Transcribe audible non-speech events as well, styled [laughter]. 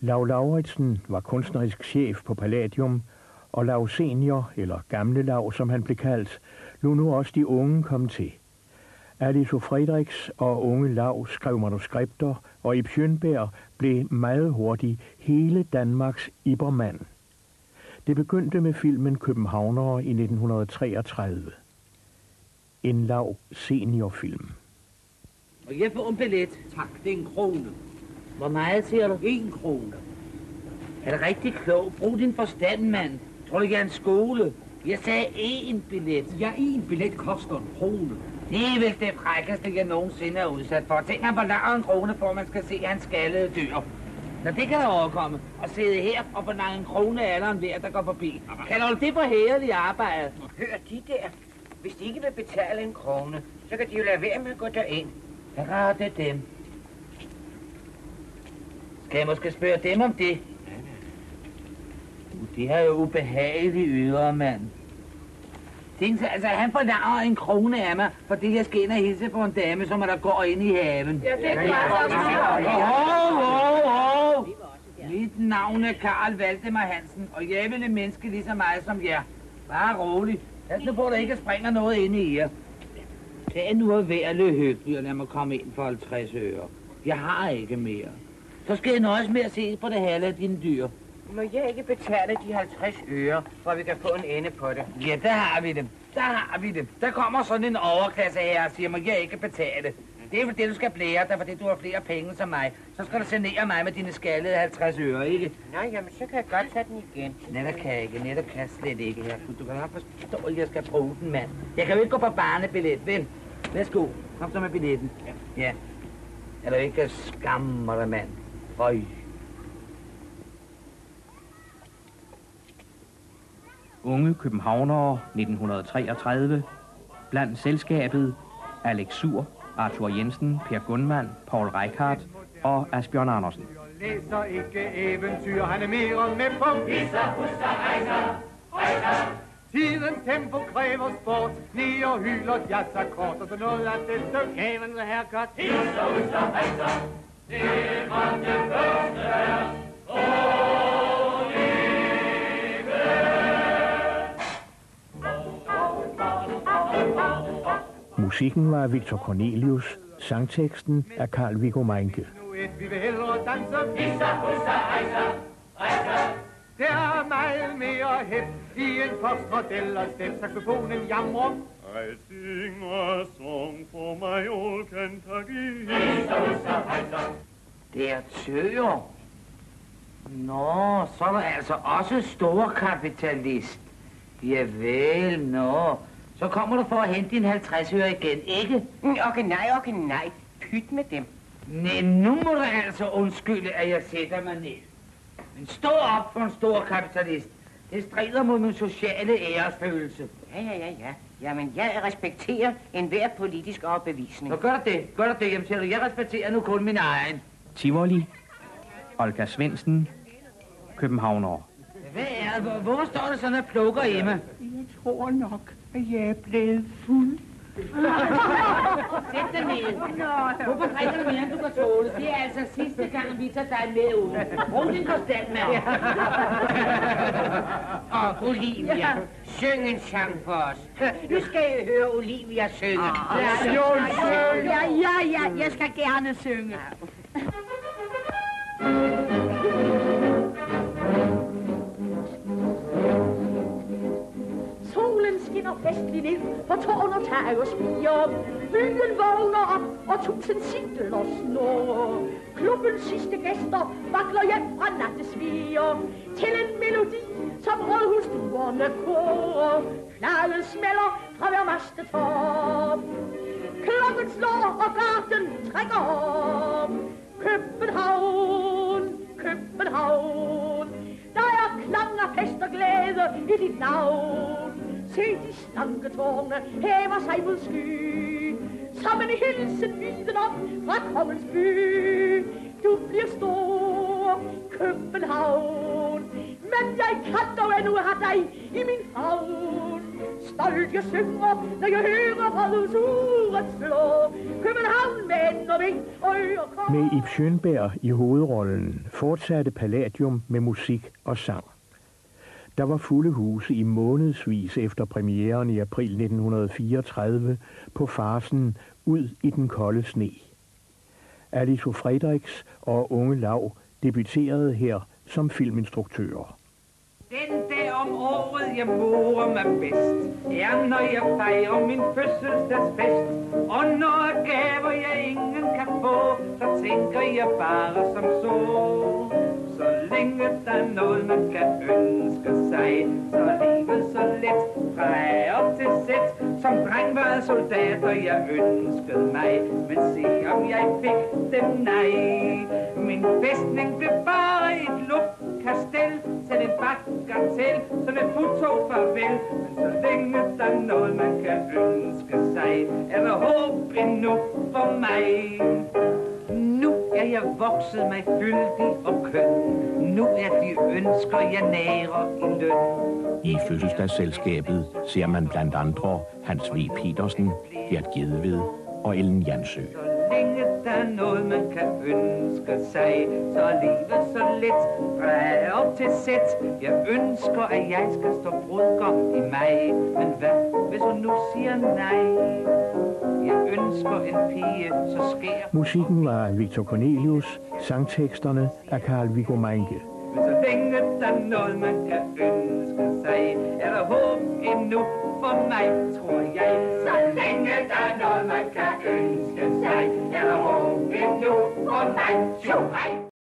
Lav Lauritsen var kunstnerisk chef på Palladium, og Lav Senior, eller Gamle Lav, som han blev kaldt, lå nu også de unge kom til. Alice Frederiks og unge Lav skrev manuskripter, og i Schønberg blev meget hurtigt hele Danmarks Ibermand. Det begyndte med filmen Københavnere i 1933. En Lav seniorfilm. Og jeg får en billet. Tak, det er en krone. Hvor meget siger du? En krone. Er det rigtig klogt? Brug din forstand, mand. Tror du ikke, jeg er en skole? Jeg sagde én billet. Ja, én billet koster en krone. Det er vel det frækkeste, jeg nogensinde er udsat for. Tænk ham, hvor lang en krone for, man skal se hans skaldede dyr. Nå, det kan da overkomme. Og sidde her og forlange en krone af alderen hver, der går forbi. Kalder du det for hæderligt arbejde? Hør de der. Hvis de ikke vil betale en krone, så kan de jo lade være med at gå derind. Er det dem? Skal jeg måske spørge dem om det? De har jo ubehagelige ydre, mand. Tænk altså han forlanger en krone af mig, fordi jeg skal ind og hilse på en dame, som er der går ind i haven. Ja, det er klart. Hov, hov, hov! Mit navn er Karl Valdemar Hansen, og jeg vil en menneske lige så meget som jer. Bare rolig. Pas nu på, der ikke springer noget ind i jer. Det er nu at være lidt hyggeligt, og lad mig komme ind for 50 øre. Jeg har ikke mere. Så skal jeg nøjes med at se på det halve af dine dyr. Må jeg ikke betale de 50 øre, for at vi kan få en ende på det? Ja, der har vi det. Der har vi det. Der kommer sådan en overklasse her og siger, må jeg ikke betale. Det er for det, du skal blære dig, fordi du har flere penge som mig. Så skal du sanere mig med dine skaldede 50 øre, ikke? Nej, jamen så kan jeg godt tage den igen. Netop kan jeg ikke. Netop kan jeg slet ikke her. Du kan godt forstå, at jeg skal bruge den, mand. Jeg kan jo ikke gå på barnebillet, vel? Værsgo. Kom så med billetten. Ja. ja. Er du ikke skammer dig, mand? Øj. Unge Københavnere 1933. Blandt selskabet Alex Sur, Arthur Jensen, Per Gunman, Paul Reichardt og Asbjørn Andersen. Læser ikke eventyr, han er mere med på Hisser, husser, rejser, rejser. Tidens tempo kræver sport, og hyler jazzakort, og så noget af det stykke gaven vil her godt. Hisser, husser, rejser, Musikken var af Victor Cornelius, sangteksten er Karl Viggo Meinke. Vi vil hellere danse Der er meget mere hæft i en postradel og step saxofonen. I sing a song for my old Kentucky. Det er tøger. Nå, så er der altså også storkapitalist. Ja vel, nå. Så kommer du for at hente din 50 øre igen, ikke? Mm, okay, nej, okay, nej. Pyt med dem. Nej, nu må du altså undskylde, at jeg sætter mig ned. Men stå op for en stor kapitalist. Det strider mod min sociale æresfølelse. Ja, ja, ja, ja. Jamen, jeg respekterer enhver politisk overbevisning. Så gør det. Gør det, jamen siger du. Jeg respekterer nu kun min egen. Tivoli, Olga Svendsen, Københavner. Hvad er det? Hvor står det sådan og plukker Emma? Jeg tror nok, at jeg er blevet fuld. Sæt dig ned. Hvorfor drikker du mere, end du kan tåle? Det er altså sidste gang, vi tager dig med ud. Brug din konstant, mand. [laughs] Og Olivia, syng en sang for os. Nu skal jeg høre Olivia synge. Ja, ja, ja, ja, jeg skal gerne synge. Solen skinner festligt ind på tårn og tag og spiger. Byen vågner op, og tusind singler snor. Klubbens sidste gæster vakler hjem fra nattesviger. Til en melodi, som rådhusduerne kor. Knallen smelter fra hver maste top. Klokken slår, og garden trækker op. København, København. Der er klang og fest og glæde i dit navn. Se de slanke tårne hæver sig mod sky. Som en hilsen viden om fra kongens by. Du bliver stor, København den jeg kan dog endnu have dig i min favn. stolt jeg synger, når jeg hører Rødhus uret slå. København med og ving og øre Med Ib Schønberg i hovedrollen fortsatte Palladium med musik og sang. Der var fulde huse i månedsvis efter premieren i april 1934 på farsen Ud i den kolde sne. Alice Fredriks og Unge Lav debuterede her som filminstruktører. Om året, jeg morer mig bedst, er når jeg fejrer min fødselsdagsfest. Og når gaver jeg ingen kan få, så tænker jeg bare som så. Så længe der er noget, man kan ønske sig, så er livet så let fra op til sæt. Som dreng var jeg soldater, jeg ønskede mig, men se om jeg fik dem nej. Min fæstning blev bare et luftkastel til en bakkartel, så et futtog farvel. Men så længe der er noget, man kan ønske sig, er der håb endnu for mig. Nu er jeg vokset mig fyldig og køn. Nu er de ønsker, jeg nærer i løn. I fødselsdagsselskabet ser man blandt andre Hans V. Petersen, Gert Gedved og Ellen Jansø. Er noget, man kan ønske sig, så er livet så let fra op til sæt. Jeg ønsker, at jeg skal stå brudgom i mig, men hvad, hvis hun nu siger nej? Jeg ønsker en pige, så sker Musikken var Victor Cornelius, sangteksterne af Karl Viggo Meinke. Men så længe der er noget, man kan ønske sig, er der håb endnu for mig, tror jeg. Så længe der er noget, man kan ønske sig, er der håb endnu for mig, tror jeg.